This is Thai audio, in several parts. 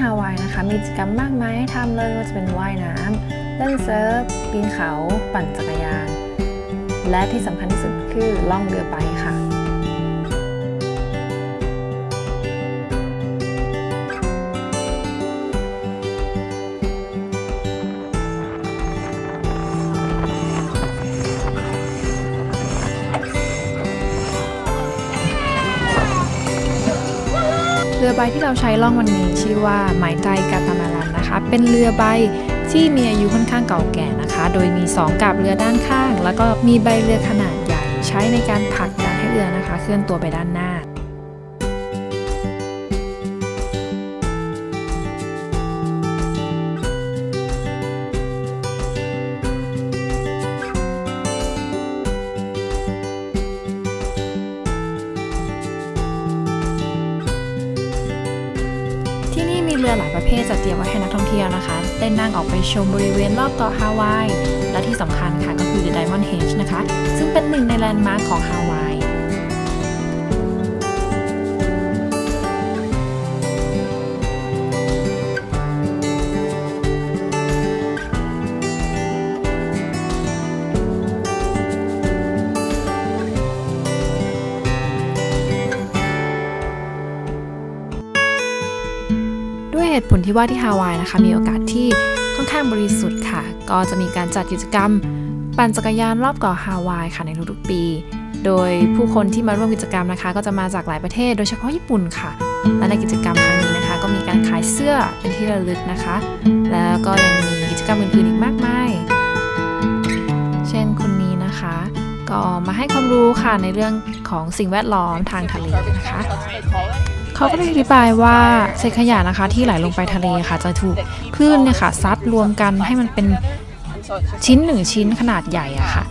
ฮาวายนะคะ มีกิจกรรมมากมายให้ทำเลยว่าจะเป็นว่ายน้ำเล่นเซิร์ฟปีนเขา ปั่นจักรยาน และที่สำคัญที่สุดคือล่องเรือไปค่ะ รือใบที่เราใช้ล่องวันนี้ชื่อว่าหมายใจกาตามารันนะคะ เป็นเรือใบที่มีอายุค่อนข้างเก่าแก่นะคะ โดยมี 2กับเรือด้านข้าง แล้วก็มีใบเรือขนาดใหญ่ใช้ในการผลักดันให้เรือนะคะ เคลื่อนตัวไปด้านหน้า รือหลายประเภทจัดเตรียมไว้ให้นักท่องเที่ยวนะคะได้นั่งออกไปชมบริเวณรอบเกาะฮาวาย และที่สำคัญค่ะก็คือ The Diamond Hedge นะคะ ซึ่งเป็นหนึ่งในแลนด์มาร์คของฮาวาย ด้วยเหตุผลที่ว่าที่ฮาวายนะคะมีโอกาสที่ค่อนข้างบริสุทธิ์ค่ะ ก็จะมีการจัดกิจกรรม ปั่นจักรยานรอบเกาะฮาวายค่ะในทุกๆปี โดยผู้คนที่มาร่วมกิจกรรมนะคะ ก็จะมาจากหลายประเทศโดยเฉพาะญี่ปุ่นค่ะ และในกิจกรรมครั้งนี้นะคะ ก็มีการขายเสื้อเป็นที่ระลึกนะคะ แล้วก็ยังมีกิจกรรมอื่นๆอีกมากมาย เช่นคนนี้นะคะ ก็มาให้ความรู้ค่ะในเรื่องของสิ่งแวดล้อมทางทะเลนะคะ เขาก็ได้อธิบายว่าเศษขยะนะคะที่ไหลลงไปทะเลค่ะจะถูกคลื่นเนี่ยค่ะซัดรวมกันให้มันเป็นชิ้นหนึ่งชิ้นขนาดใหญ่อะค่ะ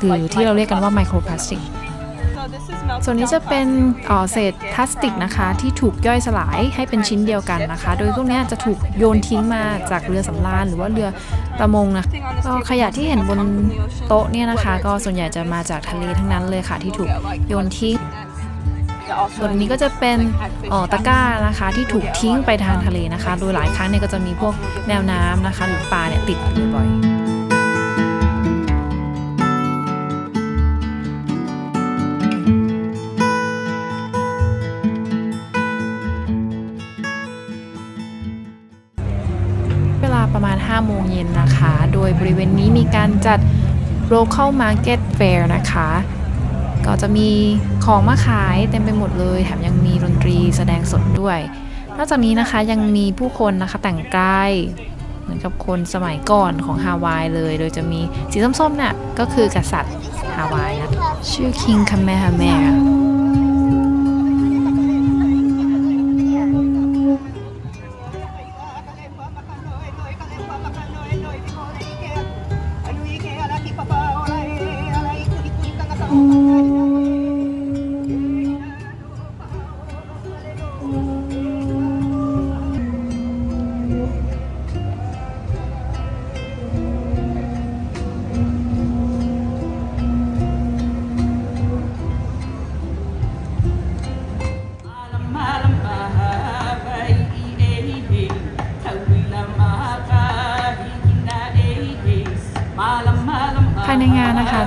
หรือที่เราเรียกกันว่าไมโครพลาสติกส่วนนี้จะเป็นเศษพลาสติกนะคะ ที่ถูกย่อยสลายให้เป็นชิ้นเดียวกันนะคะ โดยพวกนี้จะถูกโยนทิ้งมาจากเรือสำราญหรือว่าเรือประมงนะก็ขยะที่เห็นบนโต๊ะเนี่ยนะคะ ก็ส่วนใหญ่จะมาจากทะเลทั้งนั้นเลยค่ะ ที่ถูกโยนทิ้ง ส่วนนี้ก็จะเป็นเอ่อตะกร้านะคะ ที่ถูกทิ้งไปทางทะเลนะคะ โดยหลายครั้งเนี่ยก็จะมีพวกแนวน้ำนะคะ หรือปลาเนี่ยติดอยู่บ่อยๆเวลาประมาณ 5 โมงเย็นนะคะ โดยบริเวณนี้มีการจัด local market fair นะคะ ก็จะมีของมาขายเต็มไปหมดเลย แถมยังมีดนตรีแสดงสดด้วย นอกจากนี้นะคะยังมีผู้คนนะคะแต่งกายเหมือนกับคนสมัยก่อนของฮาวายเลย โดยจะมีสีส้มๆน่ะก็คือกษัตริย์ฮาวายนะชื่อคิงคาเมฮาเม Kamehameha ภ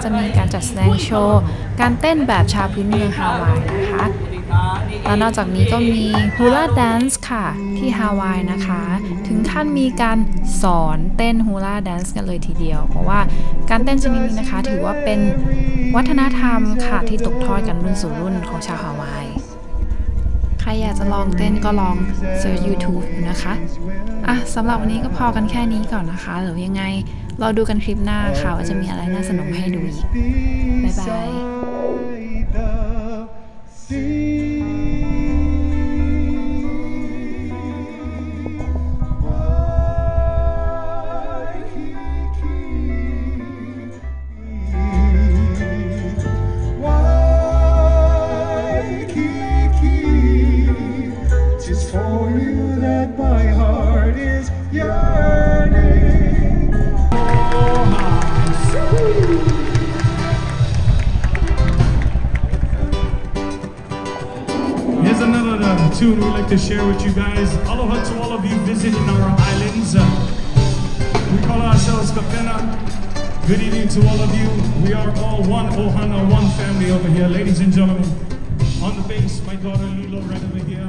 จะมีการจัดแสดงโชว์ การเต้นแบบชาวพื้นเมืองฮาวายนะคะและนอกจากนี้ก็มี hula dance ค่ะ ที่ฮาวายนะคะ ถึงขั้นมีการสอนเต้น hula dance กันเลยทีเดียว เพราะว่าการเต้นชนิดนี้นะคะ ถือว่าเป็นวัฒนธรรมค่ะที่ตกทอดกันรุ่นสู่รุ่นของชาวฮาวาย ใครอยากจะลองเต้นก็ลอง search YouTube ดูนะคะอะสำหรับวันนี้ก็พอกันแค่นี้ก่อนนะคะหรือยังไงเราดูกันคลิปหน้าค่ะว่าจะมีอะไรน่าสนุกให้ดูอีก บ๊ายบาย yearning. Oh, tune we'd like to share with you guys. Aloha to all of you visiting our islands. Uh, we call ourselves Kapena. Good evening to all of you. We are all one Ohana, one family over here. Ladies and gentlemen, on the bass, my daughter Lilo right over here.